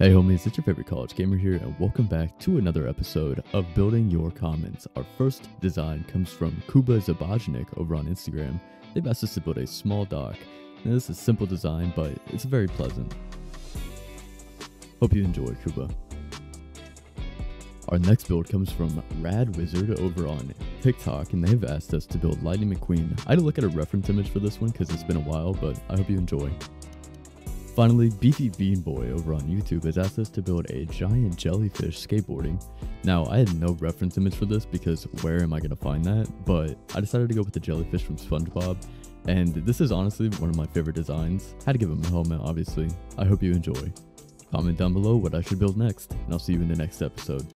Hey homies, it's your favorite college gamer here and welcome back to another episode of Building Your Comments. Our first design comes from Kuba Zabajnik over on Instagram. They've asked us to build a small dock. Now this is a simple design, but it's very pleasant. Hope you enjoy, Kuba. Our next build comes from Rad Wizard over on TikTok, and they've asked us to build Lightning McQueen. I had to look at a reference image for this one because it's been a while, but I hope you enjoy. Finally, Beefy Bean Boy over on YouTube has asked us to build a giant jellyfish skateboarding. Now, I had no reference image for this because where am I going to find that? But I decided to go with the jellyfish from SpongeBob, and this is honestly one of my favorite designs. Had to give him a helmet, obviously. I hope you enjoy. Comment down below what I should build next, and I'll see you in the next episode.